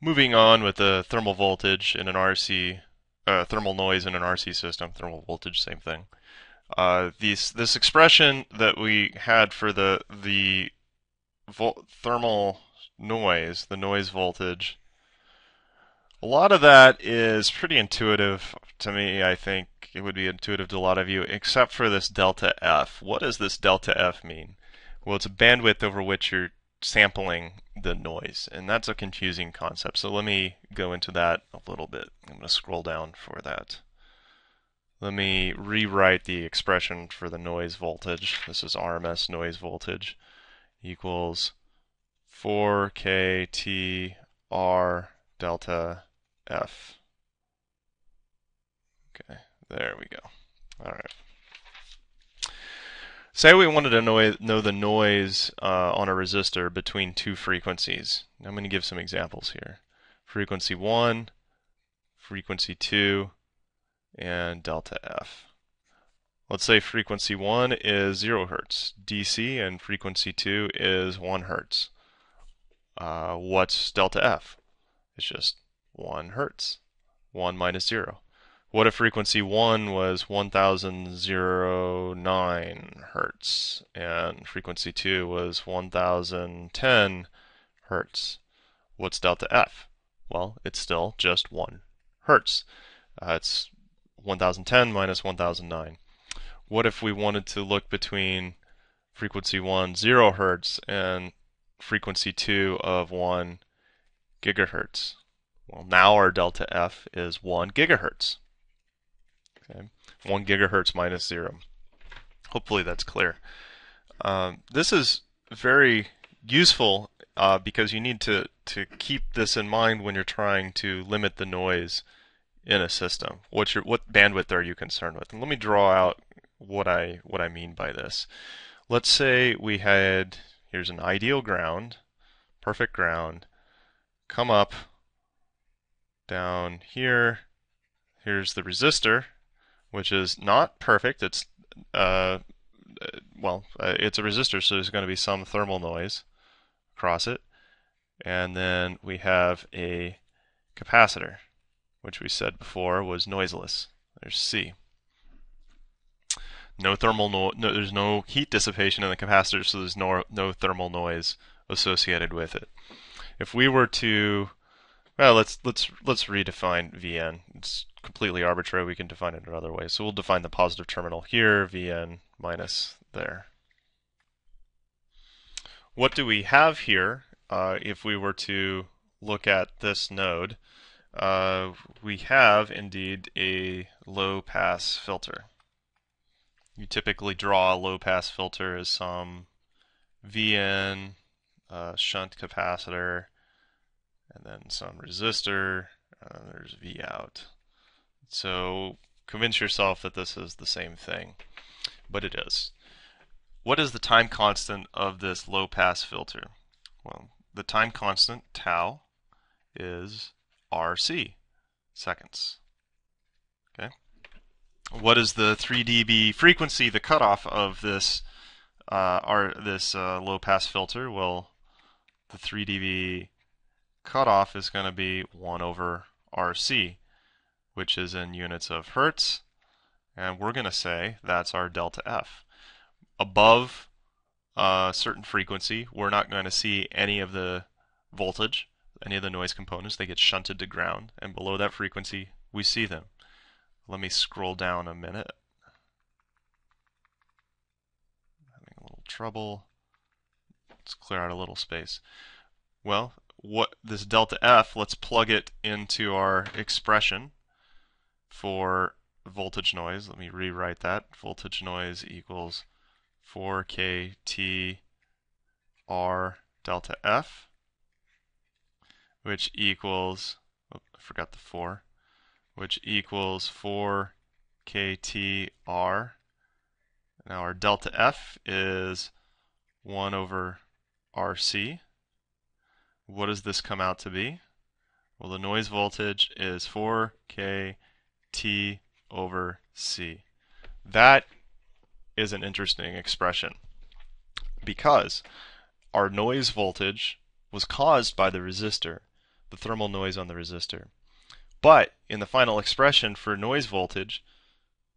moving on with the thermal voltage in an RC, uh, thermal noise in an RC system, thermal voltage, same thing. Uh, these, this expression that we had for the the thermal noise, the noise voltage, a lot of that is pretty intuitive to me. I think it would be intuitive to a lot of you, except for this delta F. What does this delta F mean? Well, it's a bandwidth over which you're sampling the noise, and that's a confusing concept. So let me go into that a little bit. I'm going to scroll down for that. Let me rewrite the expression for the noise voltage. This is RMS noise voltage equals 4kt r delta f. Okay, there we go. All right. Say we wanted to know, know the noise uh, on a resistor between two frequencies. I'm going to give some examples here. Frequency 1, frequency 2, and delta f. Let's say frequency 1 is 0 hertz DC and frequency 2 is 1 hertz. Uh, what's delta f? It's just 1 hertz. 1 minus 0. What if frequency 1 was 1009 hertz and frequency 2 was 1010 hertz? What's delta f? Well, it's still just 1 hertz. Uh, it's 1010 minus 1009. What if we wanted to look between frequency 1, 0 hertz, and frequency 2 of 1 gigahertz? Well, now our delta F is 1 gigahertz. Okay, 1 gigahertz minus 0. Hopefully that's clear. Um, this is very useful uh, because you need to, to keep this in mind when you're trying to limit the noise in a system. What's your, what bandwidth are you concerned with? And let me draw out what I what I mean by this. Let's say we had here's an ideal ground, perfect ground. Come up down here. Here's the resistor, which is not perfect. It's uh, well, uh, it's a resistor, so there's going to be some thermal noise across it. And then we have a capacitor which we said before was noiseless. There's C. No thermal no, no, there's no heat dissipation in the capacitor, so there's no no thermal noise associated with it. If we were to well, let's let's let's redefine Vn. It's completely arbitrary. We can define it another way. So we'll define the positive terminal here, Vn minus there. What do we have here uh, if we were to look at this node? uh, we have indeed a low pass filter. You typically draw a low pass filter as some VN, uh, shunt capacitor, and then some resistor, uh, there's V out. So convince yourself that this is the same thing, but it is. What is the time constant of this low pass filter? Well, the time constant, tau, is RC seconds. Okay. What is the 3 dB frequency, the cutoff of this uh, this uh, low pass filter? Well, the 3 dB cutoff is going to be 1 over RC, which is in units of hertz, and we're going to say that's our delta F. Above a certain frequency, we're not going to see any of the voltage any of the noise components, they get shunted to ground, and below that frequency, we see them. Let me scroll down a minute. Having a little trouble. Let's clear out a little space. Well, what this delta F, let's plug it into our expression for voltage noise. Let me rewrite that. Voltage noise equals 4kt r delta F which equals, oh, I forgot the 4, which equals 4 KTR. Now our delta F is 1 over RC. What does this come out to be? Well, the noise voltage is 4 KT over C. That is an interesting expression because our noise voltage was caused by the resistor the thermal noise on the resistor. But in the final expression for noise voltage,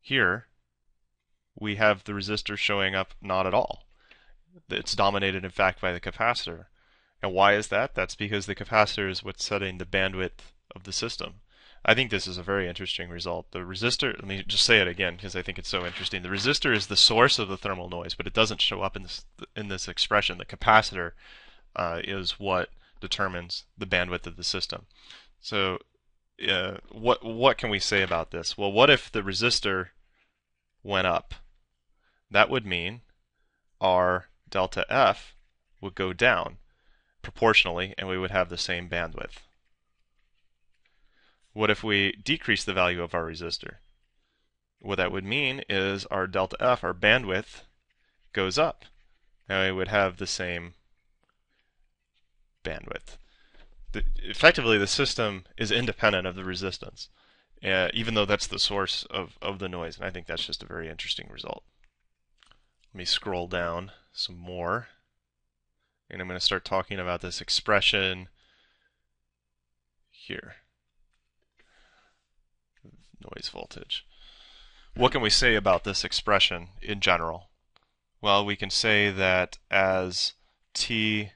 here we have the resistor showing up not at all. It's dominated, in fact, by the capacitor. And why is that? That's because the capacitor is what's setting the bandwidth of the system. I think this is a very interesting result. The resistor, let me just say it again because I think it's so interesting. The resistor is the source of the thermal noise, but it doesn't show up in this in this expression. The capacitor uh, is what determines the bandwidth of the system. So uh, what what can we say about this? Well, what if the resistor went up? That would mean our delta F would go down proportionally and we would have the same bandwidth. What if we decrease the value of our resistor? What that would mean is our delta F, our bandwidth, goes up. And we would have the same bandwidth the, effectively the system is independent of the resistance, uh, even though that's the source of, of the noise. And I think that's just a very interesting result. Let me scroll down some more. And I'm going to start talking about this expression here. Noise voltage. What can we say about this expression in general? Well, we can say that as t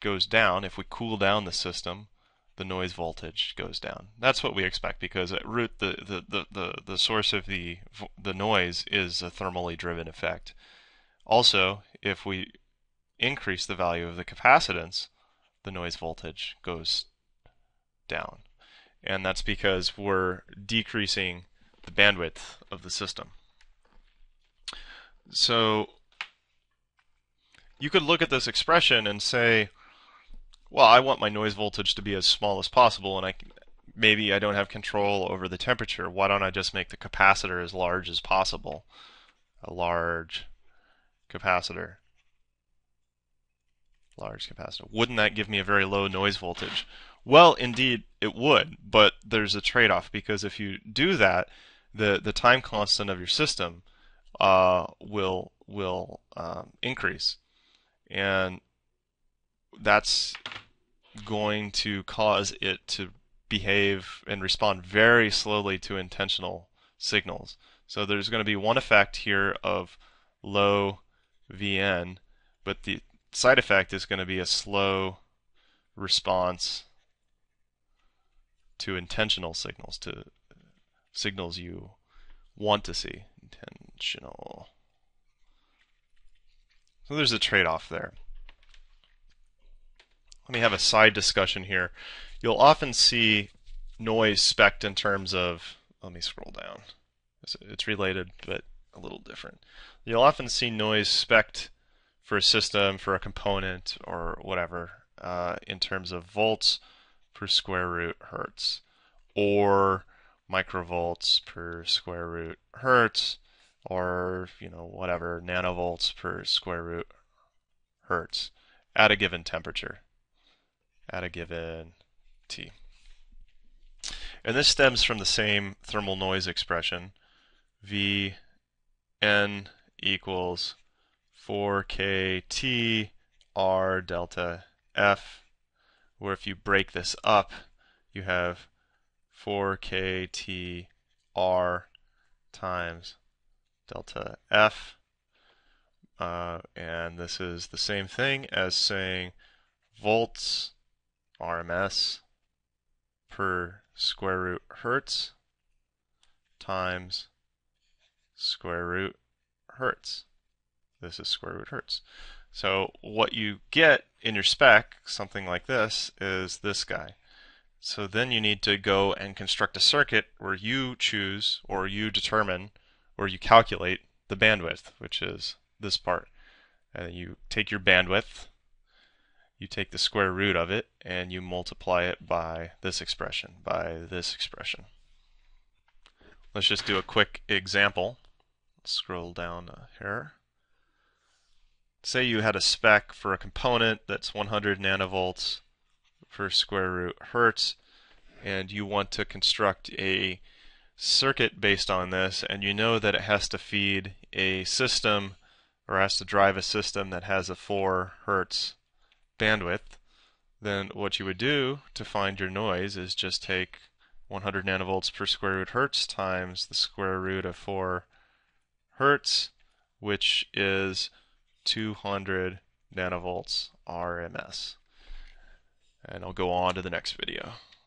goes down, if we cool down the system, the noise voltage goes down. That's what we expect because at root the, the, the, the, the source of the, the noise is a thermally driven effect. Also, if we increase the value of the capacitance, the noise voltage goes down. And that's because we're decreasing the bandwidth of the system. So you could look at this expression and say, well, I want my noise voltage to be as small as possible, and I can, maybe I don't have control over the temperature. Why don't I just make the capacitor as large as possible? A large capacitor. Large capacitor. Wouldn't that give me a very low noise voltage? Well, indeed, it would, but there's a trade-off because if you do that, the the time constant of your system uh, will will um, increase, and that's going to cause it to behave and respond very slowly to intentional signals. So there's going to be one effect here of low VN, but the side effect is going to be a slow response to intentional signals, to signals you want to see. Intentional. So there's a trade-off there let me have a side discussion here. You'll often see noise spec in terms of, let me scroll down. It's related, but a little different. You'll often see noise spec for a system, for a component, or whatever, uh, in terms of volts per square root hertz, or microvolts per square root hertz, or you know whatever nanovolts per square root hertz at a given temperature at a given t. And this stems from the same thermal noise expression, V n equals 4k t r delta f, where if you break this up, you have 4k t r times delta f. Uh, and this is the same thing as saying volts RMS per square root hertz times square root hertz. This is square root hertz. So what you get in your spec, something like this, is this guy. So then you need to go and construct a circuit where you choose or you determine or you calculate the bandwidth, which is this part. And you take your bandwidth, you take the square root of it and you multiply it by this expression, by this expression. Let's just do a quick example. Let's scroll down uh, here say you had a spec for a component that's 100 nanovolts per square root hertz, and you want to construct a circuit based on this, and you know that it has to feed a system or has to drive a system that has a 4 hertz bandwidth, then what you would do to find your noise is just take 100 nanovolts per square root hertz times the square root of 4 hertz, which is 200 nanovolts RMS. And I'll go on to the next video.